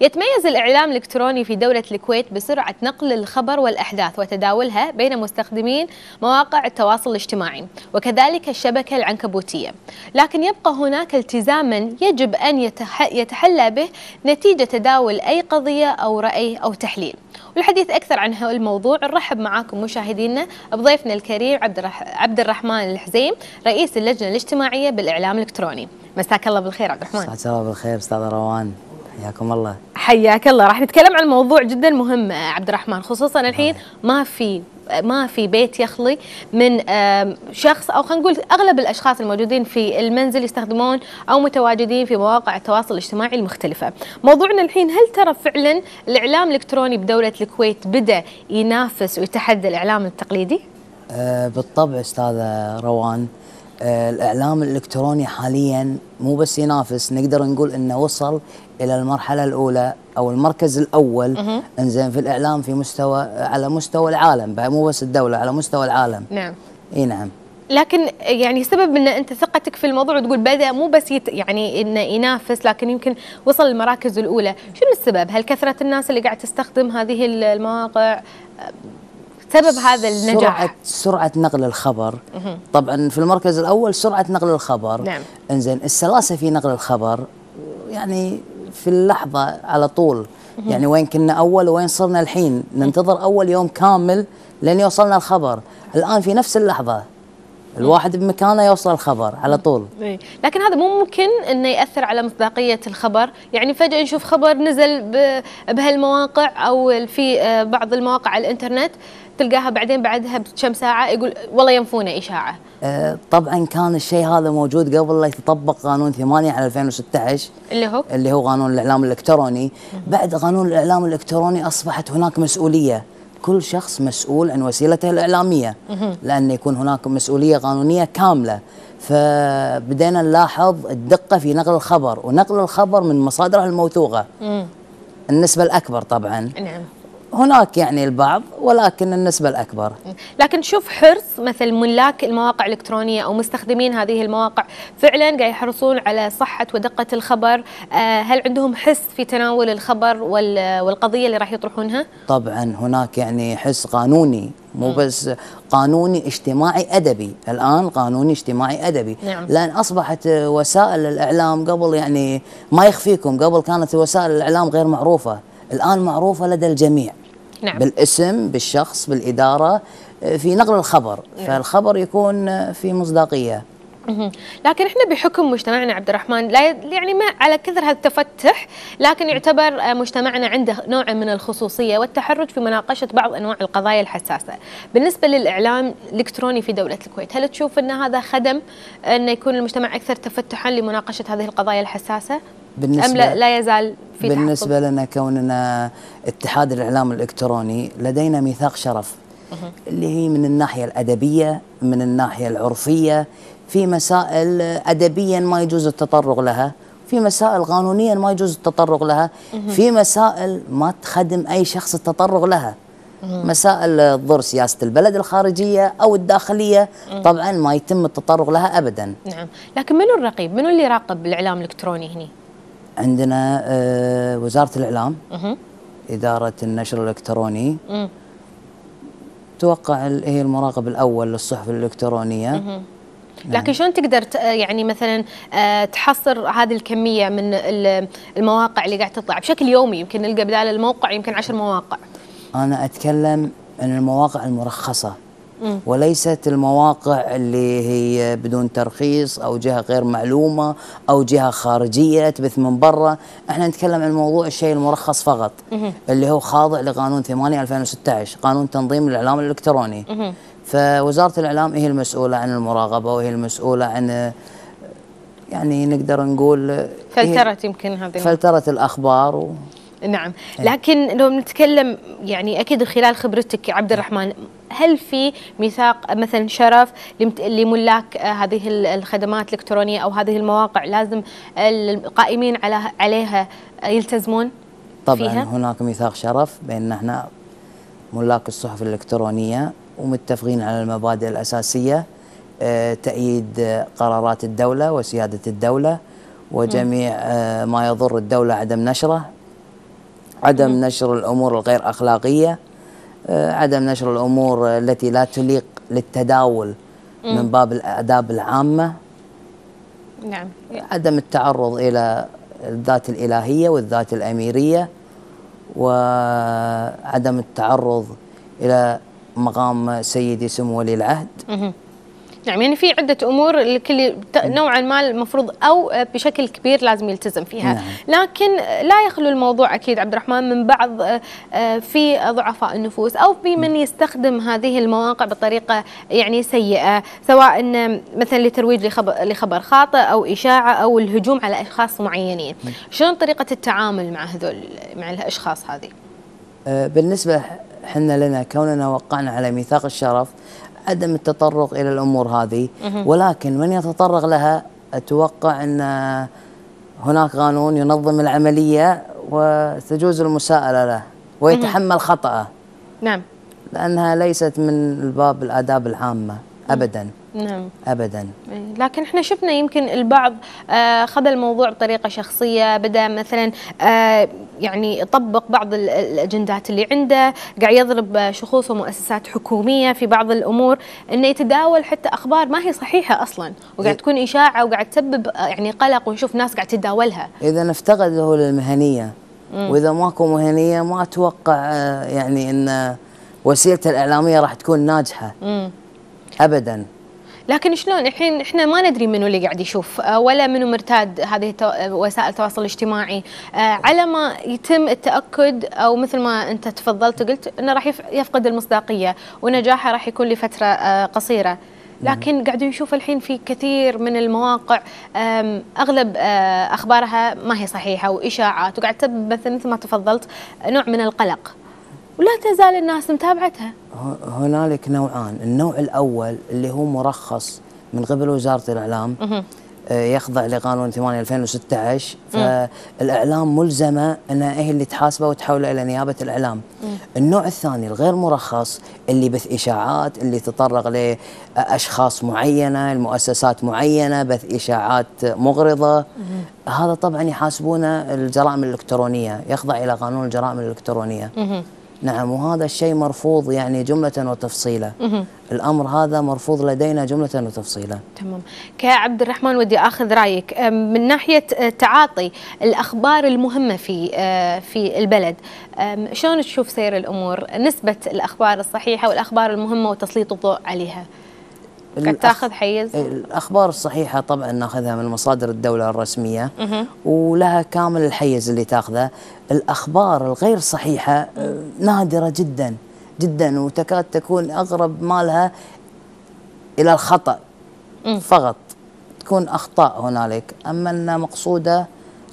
يتميز الإعلام الإلكتروني في دولة الكويت بسرعة نقل الخبر والأحداث وتداولها بين مستخدمين مواقع التواصل الاجتماعي وكذلك الشبكة العنكبوتية. لكن يبقى هناك التزاما يجب أن يتحلى به نتيجة تداول أي قضية أو رأي أو تحليل. والحديث أكثر عن هذا الموضوع نرحب معاكم مشاهدينا بضيفنا الكريم عبد الرحمن الحزيم رئيس اللجنة الاجتماعية بالإعلام الإلكتروني. مساك الله بالخير عبد الرحمن. مساك الله بالخير أستاذ روان. حياكم الله. حياك الله. راح نتكلم عن موضوع جدا مهم عبد الرحمن خصوصا الحين ما في ما في بيت يخلي من شخص أو خلينا نقول أغلب الأشخاص الموجودين في المنزل يستخدمون أو متواجدين في مواقع التواصل الاجتماعي المختلفة. موضوعنا الحين هل ترى فعلا الإعلام الإلكتروني بدولة الكويت بدأ ينافس ويتحدى الإعلام التقليدي؟ أه بالطبع أستاذة روان. أه الإعلام الإلكتروني حاليا مو بس ينافس نقدر نقول إنه وصل إلى المرحلة الأولى أو المركز الأول. إنزين في الإعلام في مستوى على مستوى العالم مو بس الدولة على مستوى العالم. نعم. إي نعم. لكن يعني سبب إن أنت ثقتك في الموضوع تقول بدأ مو بس يت يعني إنه ينافس لكن يمكن وصل المراكز الأولى، شنو السبب؟ هل كثرة الناس اللي قاعد تستخدم هذه المواقع؟ سبب هذا النجاح. سرعة سرعة نقل الخبر. طبعا في المركز الأول سرعة نقل الخبر. نعم. إنزين السلاسة في نقل الخبر يعني في اللحظة على طول. يعني وين كنا أول وين صرنا الحين. ننتظر أول يوم كامل لين يوصلنا الخبر. الآن في نفس اللحظة. الواحد بمكانه يوصل الخبر على طول. إيه. لكن هذا مو ممكن إنه يأثر على مصداقية الخبر. يعني فجأة نشوف خبر نزل بهالمواقع أو في آه، بعض المواقع على الإنترنت تلقاها بعدين بعدها بكم ساعة يقول والله ينفونه إشاعة. آه طبعا كان الشيء هذا موجود قبل لا يتطبق قانون 8 على 2016 اللي هو؟ اللي هو قانون الإعلام الإلكتروني. بعد قانون الإعلام الإلكتروني أصبحت هناك مسؤولية. كل شخص مسؤول عن وسيلته الإعلامية لأن يكون هناك مسؤولية قانونية كاملة. فبدينا نلاحظ الدقة في نقل الخبر ونقل الخبر من مصادره الموثوقة. النسبة الأكبر طبعا. نعم. هناك يعني البعض ولكن النسبة الأكبر. لكن شوف حرص مثل ملاك المواقع الإلكترونية أو مستخدمين هذه المواقع فعلا قاعد يحرصون على صحة ودقة الخبر. آه، هل عندهم حس في تناول الخبر والقضية اللي راح يطرحونها؟ طبعا هناك يعني حس قانوني مو بس قانوني اجتماعي أدبي. الآن قانوني اجتماعي أدبي. نعم. لأن أصبحت وسائل الإعلام قبل يعني ما يخفيكم قبل كانت وسائل الإعلام غير معروفة. الآن معروفة لدى الجميع نعم. بالاسم بالشخص بالإدارة في نقل الخبر نعم. فالخبر يكون في مصداقية لكن إحنا بحكم مجتمعنا عبد الرحمن لا يعني ما على كثر هذا التفتح لكن يعتبر مجتمعنا عنده نوع من الخصوصية والتحرج في مناقشة بعض أنواع القضايا الحساسة. بالنسبة للإعلام الإلكتروني في دولة الكويت، هل تشوف إن هذا خدم إن يكون المجتمع أكثر تفتحا لمناقشة هذه القضايا الحساسة؟ بالنسبة أم لا, لا يزال في بالنسبة لنا كوننا اتحاد الإعلام الإلكتروني لدينا ميثاق شرف اللي هي من الناحية الأدبية من الناحية العرفية في مسائل ادبيا ما يجوز التطرق لها في مسائل قانونيا ما يجوز التطرق لها في مسائل ما تخدم أي شخص التطرق لها. مسائل تضر سياسة البلد الخارجية أو الداخلية طبعا ما يتم التطرق لها ابدا. نعم. لكن منو الرقيب؟ منو اللي يراقب الإعلام الإلكتروني هنا عندنا آه وزارة الإعلام إدارة النشر الإلكتروني. توقع هي المراقب الأول للصحف الإلكترونية. لكن شلون تقدر يعني مثلا آه، تحصر هذه الكمية من المواقع اللي قاعد تطلع بشكل يومي؟ يمكن نلقى بدال الموقع يمكن عشر مواقع. أنا أتكلم عن المواقع المرخصة. وليست المواقع اللي هي بدون ترخيص أو جهة غير معلومة أو جهة خارجية تبث من برا. إحنا نتكلم عن موضوع الشيء المرخص فقط اللي هو خاضع لقانون 8 2016 قانون تنظيم الإعلام الإلكتروني. فوزارة الإعلام هي المسؤولة عن المراقبة وهي المسؤولة عن يعني نقدر نقول فلتره يمكن هذه فلتره الأخبار و نعم إيه. لكن لو نتكلم يعني أكيد خلال خبرتك عبد الرحمن هل في ميثاق مثلا شرف لملاك هذه الخدمات الإلكترونية أو هذه المواقع لازم القائمين على عليها يلتزمون طبعا فيها؟ هناك ميثاق شرف بين إحنا ملاك الصحف الإلكترونية ومتفقين على المبادئ الأساسية آه، تأييد قرارات الدولة وسيادة الدولة وجميع آه، ما يضر الدولة عدم نشره عدم نشر الأمور الغير أخلاقية آه، عدم نشر الأمور التي لا تليق للتداول من باب الآداب العامة. نعم. عدم التعرض إلى الذات الإلهية والذات الأميرية وعدم التعرض إلى مقام سيدي سمو ولي العهد. نعم يعني في عدة أمور الكل ت- نوعا ما المفروض أو بشكل كبير لازم يلتزم فيها. نعم. لكن لا يخلو الموضوع أكيد عبد الرحمن من بعض آه، في ضعفاء النفوس أو في من يستخدم هذه المواقع بطريقة يعني سيئة سواء إن مثلا لترويج لخبر, خاطئ أو إشاعة أو الهجوم على أشخاص معينين. شلون طريقة التعامل مع هذول مع الأشخاص هذه؟ آه، بالنسبة حنا لنا كوننا وقعنا على ميثاق الشرف عدم التطرق إلى الأمور هذه. ولكن من يتطرق لها؟ أتوقع أن هناك قانون ينظم العملية وتجوز المساءلة له ويتحمل خطأه. نعم. لأنها ليست من الباب الآداب العامة أبدا. نعم. أبدا. إيه، لكن إحنا شفنا يمكن البعض آه، خذ الموضوع بطريقة شخصية بدأ مثلا آه، يعني يطبق بعض ال- الأجندات اللي عنده قاعد يضرب شخوص ومؤسسات حكومية في بعض الأمور إنه يتداول حتى أخبار ما هي صحيحة أصلا وقاعد. تكون إشاعة وقاعد تسبب آه، يعني قلق ونشوف ناس قاعد تتداولها. إذا افتقده للمهنية. وإذا ماكو مهنية ما أتوقع آه، يعني أن وسيلته الإعلامية راح تكون ناجحة. مم. أبدا. لكن شلون؟ الحين إحنا ما ندري منو اللي قاعد يشوف آه، ولا منو مرتاد هذه آه، وسائل التواصل الاجتماعي. آه، على ما يتم التأكد أو مثل ما أنت تفضلت وقلت إنه راح يف- يفقد المصداقية ونجاحه راح يكون لفترة قصيرة. لكن قاعدين نشوف الحين في كثير من المواقع أغلب أخبارها ما هي صحيحة وإشاعات وقاعد تسبب مثل ما تفضلت نوع من القلق. ولا تزال الناس متابعتها. هنالك نوعان. النوع الأول اللي هو مرخص من قبل وزارة الإعلام آه، يخضع لقانون 8 2016 فالإعلام ملزمة أنها هي اللي تحاسبه وتحوله إلى نيابة الإعلام. النوع الثاني الغير مرخص اللي بث إشاعات اللي تطرق لأشخاص معينة المؤسسات معينة بث إشاعات مغرضة. هذا طبعا يحاسبونه الجرائم الإلكترونية يخضع إلى قانون الجرائم الإلكترونية. نعم وهذا الشيء مرفوض يعني جملة وتفصيلا. الأمر هذا مرفوض لدينا جملة وتفصيلا. تمام. كعبد الرحمن ودي أخذ رأيك. أم، من ناحية آه، تعاطي الأخبار المهمة في آه، في البلد شلون تشوف سير الأمور؟ نسبة الأخبار الصحيحة والأخبار المهمة وتسليط الضوء عليها. الأخ- تاخذ حيز؟ الأخبار الصحيحة طبعا ناخذها من مصادر الدولة الرسمية ولها كامل الحيز اللي تاخذه. الأخبار الغير صحيحة آه، نادرة جدا جدا وتكاد تكون أقرب مالها إلى الخطأ فقط. تكون أخطاء هنالك. أما أنها مقصودة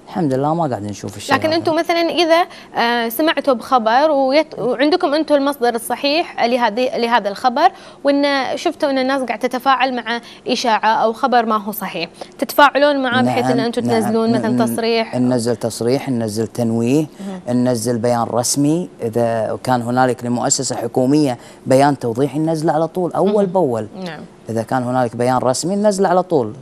الحمد لله ما قاعد نشوف الشيء لكن. أنتم مثلا إذا آه، سمعتوا بخبر ويت... وعندكم أنتم المصدر الصحيح لهذه لهذا الخبر وإن شفتوا إن الناس قاعدة تتفاعل مع إشاعة أو خبر ما هو صحيح. تتفاعلون معاه بحيث إن أنتم تنزلون نعم. مثلا ن- تصريح؟ ننزل تصريح ننزل تنويه ننزل بيان رسمي. إذا كان هنالك لمؤسسة حكومية بيان توضيحي ننزله على طول أول بأول. نعم. إذا كان هنالك بيان رسمي ننزله على طول.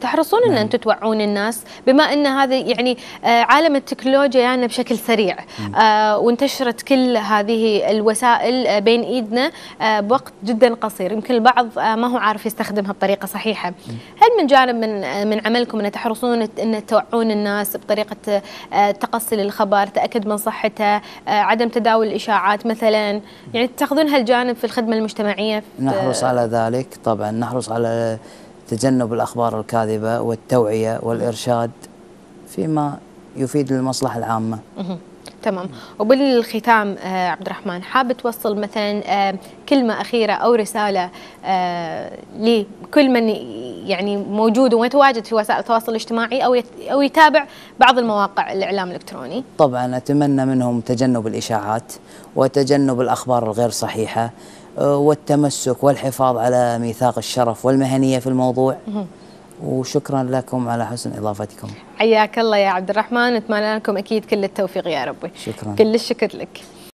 تحرصون إن أنتم توعون الناس بما إن هذا يعني آه، عالم التكنولوجيا يعني بشكل سريع. آه، وانتشرت كل هذه الوسائل آه، بين إيدنا بوقت جدا قصير. يمكن البعض ما هو عارف يستخدمها بطريقة صحيحة. هل من جانب من من عملكم أن تحرصون إن توعون الناس بطريقة تقصي للخبر تأكد من صحته عدم تداول الإشاعات مثلا؟ يعني تأخذون هالجانب في الخدمة المجتمعية؟ نحرص على ذلك. طبعا نحرص على تجنب الأخبار الكاذبة والتوعية والإرشاد فيما يفيد للمصلحه العامة. مهم. تمام. وبالختام آه عبد الرحمن حاب توصل مثلا آه كلمة أخيرة أو رسالة آه لكل من يعني موجود ومتواجد في وسائل التواصل الاجتماعي أو أو يتابع بعض المواقع الإعلام الإلكتروني؟ طبعا أتمنى منهم تجنب الإشاعات وتجنب الأخبار الغير صحيحة. آه، والتمسك والحفاظ على ميثاق الشرف والمهنية في الموضوع. وشكرا لكم على حسن إضافتكم. حياك الله يا عبد الرحمن. نتمنى لكم أكيد كل التوفيق يا ربي. شكراً. كل الشكر لك.